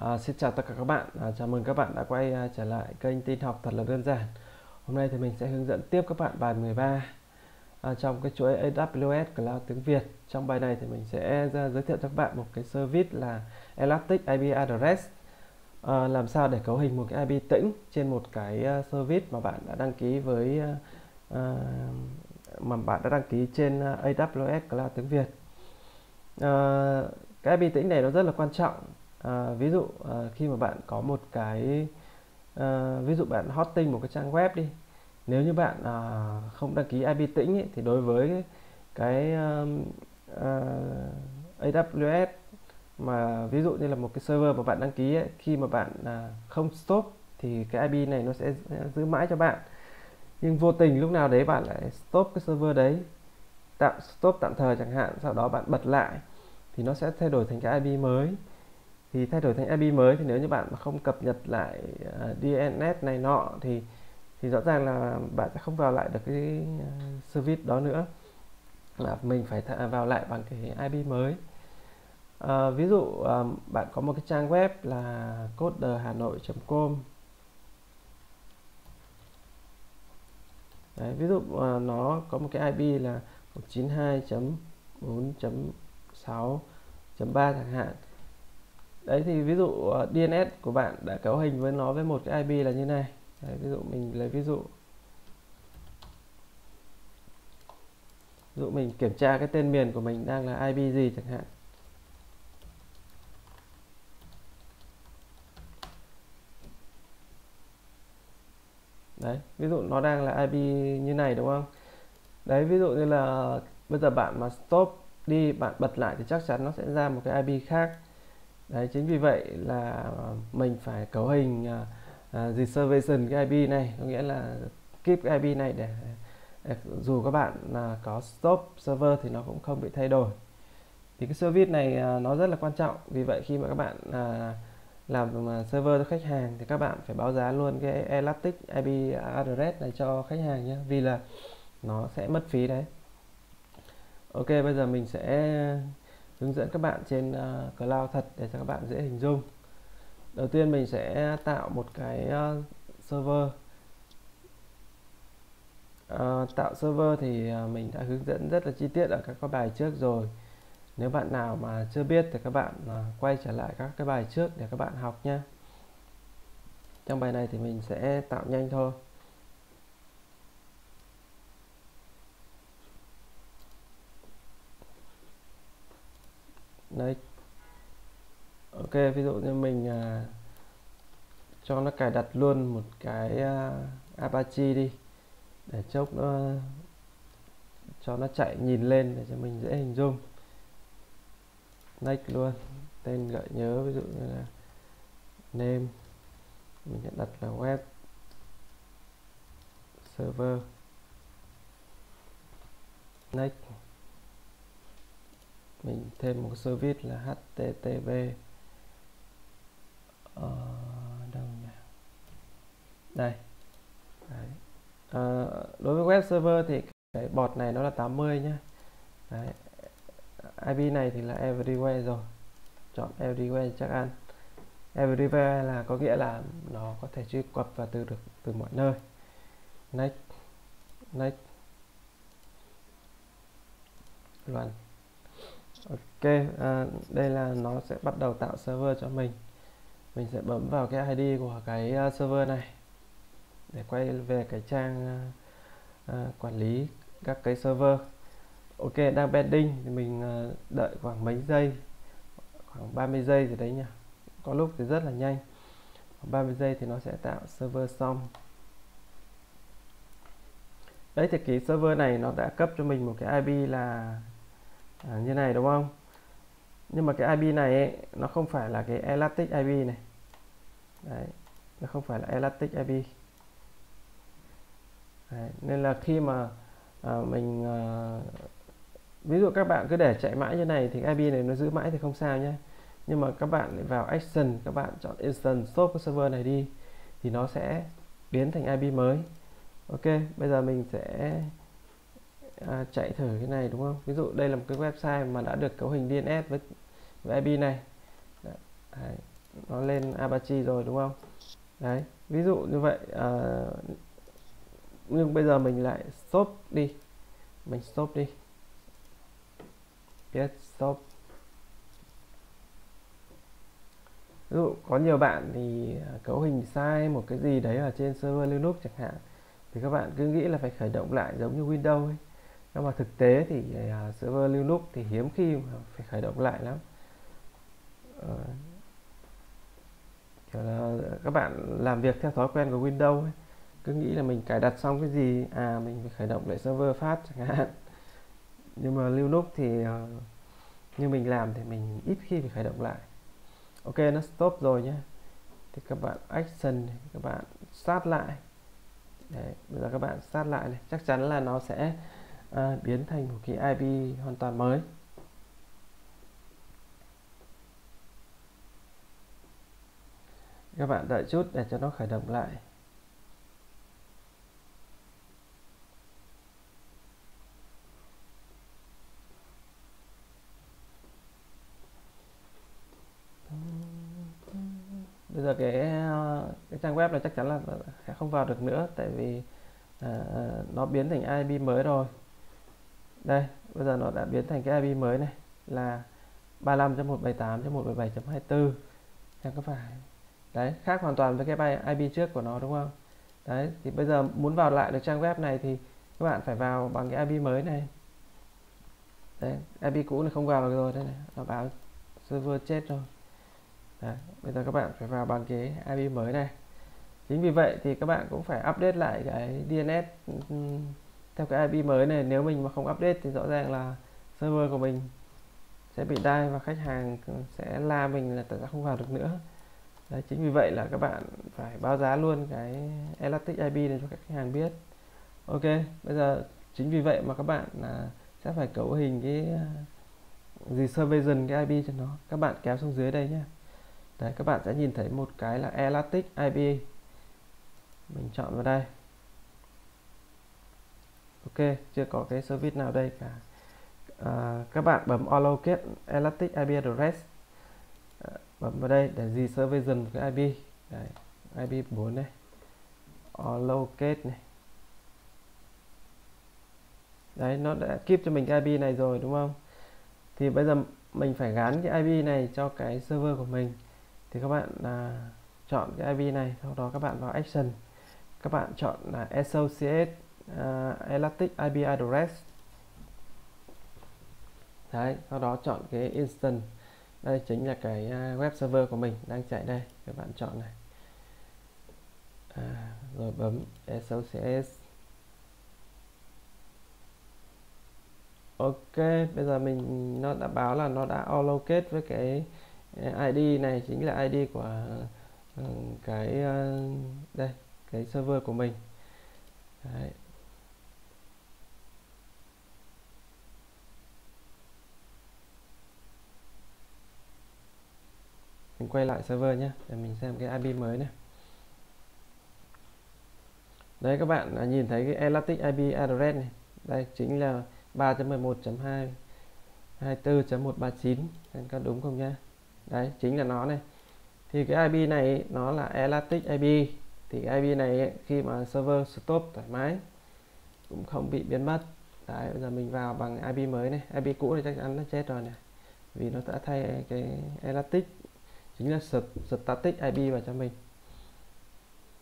À, xin chào tất cả các bạn, à, chào mừng các bạn đã quay à, trở lại kênh tin học thật là đơn giản. Hôm nay thì mình sẽ hướng dẫn tiếp các bạn bài 13 à, trong cái chuỗi AWS Cloud tiếng Việt. Trong bài này thì mình sẽ ra giới thiệu cho các bạn một cái service là Elastic IP Address. À, làm sao để cấu hình một cái IP tĩnh trên một cái uh, service mà bạn đã đăng ký với uh, mà bạn đã đăng ký trên uh, AWS Cloud tiếng Việt. Uh, cái IP tĩnh này nó rất là quan trọng à, ví dụ à, khi mà bạn có một cái à, ví dụ bạn hosting một cái trang web đi nếu như bạn à, không đăng ký IP tĩnh ấy, thì đối với cái à, à, AWS mà ví dụ như là một cái server mà bạn đăng ký ấy, khi mà bạn à, không stop thì cái IP này nó sẽ giữ mãi cho bạn. Nhưng vô tình lúc nào đấy bạn lại stop cái server đấy tạm stop tạm thời chẳng hạn sau đó bạn bật lại thì nó sẽ thay đổi thành cái IP mới thì thay đổi thành IP mới thì nếu như bạn mà không cập nhật lại à, uh, DNS này nọ thì thì rõ ràng là bạn sẽ không vào lại được cái uh, service đó nữa. Là mình phải à, vào lại bằng cái IP mới. Uh, ví dụ uh, bạn có một cái trang web là coderhanoi.com Đấy, ví dụ uh, nó có một cái IP là 192.4.6.3 chẳng hạn đấy thì ví dụ ờ, DNS của bạn đã cấu hình với nó với một cái IP là như này. Đấy, ví dụ mình lấy ví dụ. Ví dụ mình kiểm tra cái tên miền của mình đang là IP gì chẳng hạn. Đấy ví dụ nó đang là IP như này đúng không? Đấy ví dụ như là bây giờ bạn mà stop đi bạn bật lại thì chắc chắn nó sẽ ra một cái IP khác đấy chính vì vậy là mình phải cấu hình uh, reservation cái IP này. Có nghĩa là keep cái IP này để, để dù các bạn uh, có stop server thì nó cũng không bị thay đổi. Thì cái service này uh, nó rất là quan trọng. Vì vậy khi mà các bạn uh, làm server cho khách hàng thì các bạn phải báo giá luôn cái Elastic IP address này cho khách hàng nhé. Vì là nó sẽ mất phí đấy. Ok bây giờ mình sẽ hướng dẫn các bạn trên uh, cloud thật để cho các bạn dễ hình dung. Đầu tiên mình sẽ tạo một cái uh, server. Uh, tạo server thì uh, mình đã hướng dẫn rất là chi tiết ở các bài trước rồi. Nếu bạn nào mà chưa biết thì các bạn uh, quay trở lại các cái bài trước để các bạn học nhé. Trong bài này thì mình sẽ tạo nhanh thôi. Đấy. Ok ví dụ như mình à, cho nó cài đặt luôn một cái à, Apache đi để chốc nó cho nó chạy nhìn lên để cho mình dễ hình dung. Next luôn tên gợi nhớ ví dụ như là name mình sẽ đặt là web server. Next mình thêm một service là http ờ, đâu nhỉ? Đây. Đấy. À, đối với web server thì cái bọt này nó là 80 nhé Đấy. IP này thì là everywhere rồi. Chọn everywhere chắc ăn. Everywhere là có nghĩa là nó có thể truy cập và từ được từ mọi nơi. Next. Next. Run ok à, đây là nó sẽ bắt đầu tạo server cho mình. Mình sẽ bấm vào cái ID của cái à, server này để quay về cái trang à, à, quản lý các cái server. Ok đang pending thì mình à, đợi khoảng mấy giây? Khoảng 30 giây gì đấy nhỉ? Có lúc thì rất là nhanh. 30 giây thì nó sẽ tạo server xong. Đấy thì cái server này nó đã cấp cho mình một cái IP là à, như này đúng không? Nhưng mà cái IP này ấy, nó không phải là cái Elastic IP này. Đấy, nó không phải là Elastic IP Đấy, nên là khi mà à, mình à, ví dụ các bạn cứ để chạy mãi như này thì IP này nó giữ mãi thì không sao nhé. Nhưng mà các bạn lại vào action các bạn chọn instant stop cái server này đi thì nó sẽ biến thành IP mới. Ok bây giờ mình sẽ à, chạy thử cái này đúng không? Ví dụ đây là một cái website mà đã được cấu hình DNS với, với IP này. Đấy. nó lên Apache rồi đúng không? Đấy ví dụ như vậy à, nhưng bây giờ mình lại stop đi. Mình stop đi. Yes stop. Ví dụ có nhiều bạn thì à, cấu hình sai một cái gì đấy ở trên server Linux chẳng hạn thì các bạn cứ nghĩ là phải khởi động lại giống như Windows ấy nhưng mà thực tế thì uh, server Linux thì hiếm khi mà phải khởi động lại lắm. Uh, kiểu là các bạn làm việc theo thói quen của Windows ấy cứ nghĩ là mình cài đặt xong cái gì à mình phải khởi động lại server phát chẳng hạn. Nhưng mà Linux thì uh, như mình làm thì mình ít khi phải khởi động lại. Ok nó stop rồi nhé thì các bạn action các bạn start lại. Đấy, bây giờ các bạn start lại này. Chắc chắn là nó sẽ à, biến thành một cái IP hoàn toàn mới. Các bạn đợi chút để cho nó khởi động lại. Bây giờ cái cái trang web này chắc chắn là sẽ không vào được nữa tại vì à, à nó biến thành IP mới rồi đây bây giờ nó đã biến thành cái IP mới này là 35.178.177.24 chẳng có phải. Đấy khác hoàn toàn với cái IP trước của nó đúng không? Đấy thì bây giờ muốn vào lại được trang web này thì các bạn phải vào bằng cái IP mới này. Đấy IP cũ này không vào được rồi đây này nó báo server chết rồi. Đấy, bây giờ các bạn phải vào bằng cái IP mới này. Chính vì vậy thì các bạn cũng phải update lại cái DNS ừ, ừ, theo cái IP mới này nếu mình mà không update thì rõ ràng là server của mình sẽ bị đai và khách hàng sẽ la mình là tại sao không vào được nữa. Đấy, chính vì vậy là các bạn phải báo giá luôn cái Elastic IP này cho các khách hàng biết. Ok bây giờ chính vì vậy mà các bạn là sẽ phải cấu hình cái à, gì supervision cái IP cho nó. Các bạn kéo xuống dưới đây nhé đấy các bạn sẽ nhìn thấy một cái là Elastic IP mình chọn vào đây ok chưa có cái service nào đây cả. À, các bạn bấm allocate elastic IP address. À, bấm vào đây để gì reservation cái IP Đấy, IP 4 này. Allocate này. Đấy nó đã keep cho mình cái IP này rồi đúng không? Thì bây giờ mình phải gắn cái IP này cho cái server của mình. Thì các bạn à, chọn cái IP này sau đó các bạn vào action. Các bạn chọn là associate uh, elastic IP address. Đấy sau đó chọn cái instant đây chính là cái uh, web server của mình đang chạy đây các bạn chọn này. À, rồi bấm associate ok bây giờ mình nó đã báo là nó đã allocate với cái à, ID này chính là ID của uh, cái uh, đây cái server của mình. Đấy. Mình quay lại server nhé. Để mình xem cái IP mới này. Đấy các bạn à, nhìn thấy cái Elastic IP address này. Đây chính là 3.11.2 24.139 có đúng không nhá? Đấy chính là nó này. Thì cái IP này nó là Elastic IP thì cái IP này ấy, khi mà server stop thoải mái cũng không bị biến mất. Đấy bây giờ mình vào bằng IP mới này. IP cũ thì chắc chắn nó chết rồi này. Vì nó đã thay cái Elastic chính là static IP vào cho mình.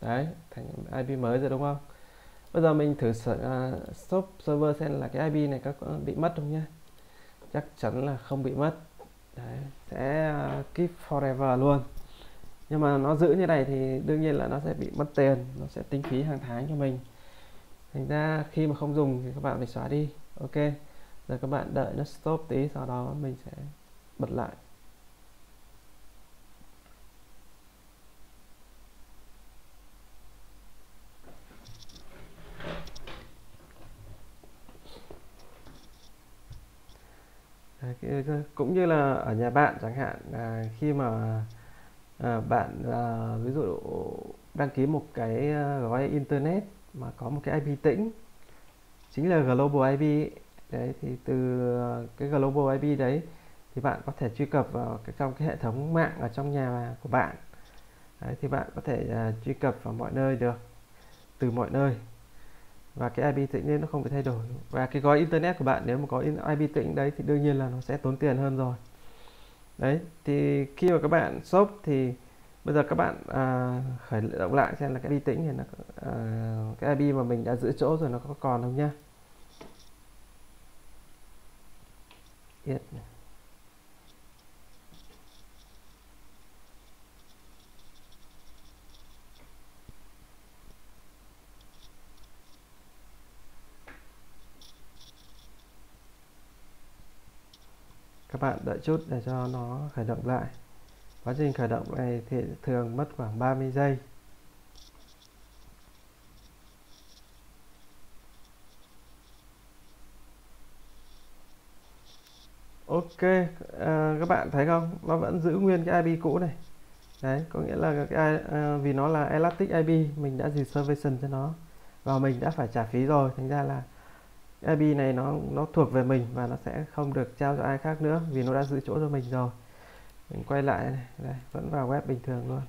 Đấy thành IP mới rồi đúng không? Bây giờ mình thử uh, à, stop server xem là cái IP này có bị mất không nhé chắc chắn là không bị mất. Đấy sẽ uh, keep forever luôn. Nhưng mà nó giữ như này thì đương nhiên là nó sẽ bị mất tiền nó sẽ tính phí hàng tháng cho mình. Thành ra khi mà không dùng thì các bạn phải xóa đi. Ok giờ các bạn đợi nó stop tí sau đó mình sẽ bật lại. À, cũng như là ở nhà bạn chẳng hạn à, khi mà à, bạn à, ví dụ đăng ký một cái à, gói internet mà có một cái IP tĩnh chính là global IP đấy thì từ à, cái global IP đấy thì bạn có thể truy cập vào cái, trong cái hệ thống mạng ở trong nhà của bạn. Đấy, thì bạn có thể à, truy cập vào mọi nơi được từ mọi nơi và cái IP tĩnh nên nó không thể thay đổi. Và cái gói internet của bạn nếu mà có IP tĩnh đấy thì đương nhiên là nó sẽ tốn tiền hơn rồi. Đấy thì khi mà các bạn shop thì bây giờ các bạn à, khởi động lại xem là cái IP tĩnh thì nó à, cái IP mà mình đã giữ chỗ rồi nó có còn không nhá. Yết các bạn đợi chút để cho nó khởi động lại. Quá trình khởi động này thì thường mất khoảng 30 giây. Ok à, các bạn thấy không? Nó vẫn giữ nguyên cái IP cũ này. Đấy có nghĩa là cái à, vì nó là Elastic IP mình đã reservation cho nó và mình đã phải trả phí rồi. Thành ra là IP này nó nó thuộc về mình và nó sẽ không được trao cho ai khác nữa vì nó đã giữ chỗ cho mình rồi. Mình quay lại này đây, vẫn vào web bình thường luôn.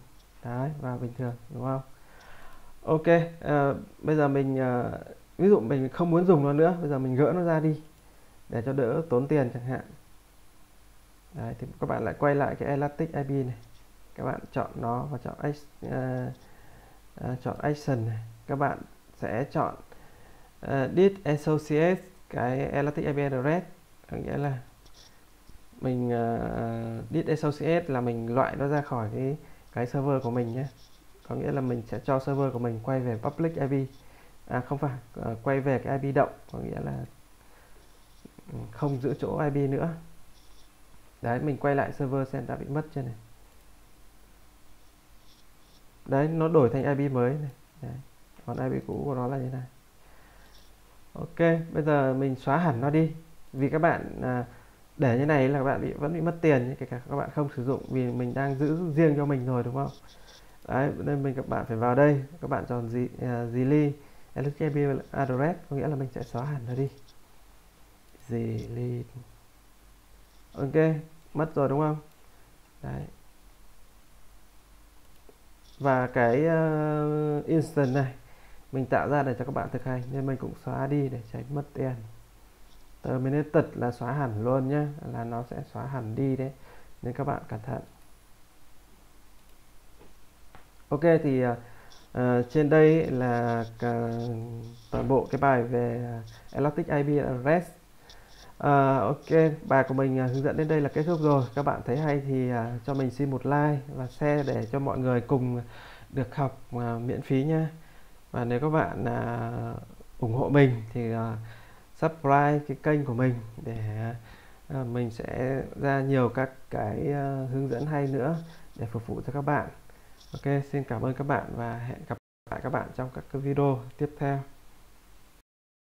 Đấy vào bình thường đúng không? Ok à, bây giờ mình à, ví dụ mình không muốn dùng nó nữa bây giờ mình gỡ nó ra đi để cho đỡ tốn tiền chẳng hạn. Đấy, thì các bạn lại quay lại cái elastic IP này. Các bạn chọn nó và chọn uh, uh, chọn action này. Các bạn sẽ chọn uh, did associate cái elastic IP address có nghĩa là mình uh, did associate là mình loại nó ra khỏi cái cái server của mình nhé. Có nghĩa là mình sẽ cho server của mình quay về public IP à không phải uh, quay về cái IP động có nghĩa là ừ, không giữ chỗ IP nữa. Đấy mình quay lại server xem đã bị mất chưa này. Đấy nó đổi thành IP mới này. Đấy. còn IP cũ của nó là như này ok bây giờ mình xóa hẳn nó đi. Vì các bạn à, để như này là các bạn bị vẫn bị mất tiền kể cả các bạn không sử dụng vì mình đang giữ riêng cho mình rồi đúng không? Đấy nên mình các bạn phải vào đây. Các bạn chọn gì uh, delete LXMP address có nghĩa là mình sẽ xóa hẳn nó đi. Delete ok mất rồi đúng không? Đấy. Và cái uh, instant này mình tạo ra để cho các bạn thực hành nên mình cũng xóa đi để tránh mất tiền terminated là xóa hẳn luôn nhé là nó sẽ xóa hẳn đi đấy nên các bạn cẩn thận ok thì uh, trên đây là cả, toàn bộ cái bài về Elastic IP address À, ok, bài của mình uh, hướng dẫn đến đây là kết thúc rồi. Các bạn thấy hay thì uh, cho mình xin một like và share để cho mọi người cùng được học uh, miễn phí nha. Và nếu các bạn uh, ủng hộ mình thì uh, subscribe cái kênh của mình để uh, mình sẽ ra nhiều các cái uh, hướng dẫn hay nữa để phục vụ cho các bạn. Ok, xin cảm ơn các bạn và hẹn gặp lại các bạn trong các cái video tiếp theo.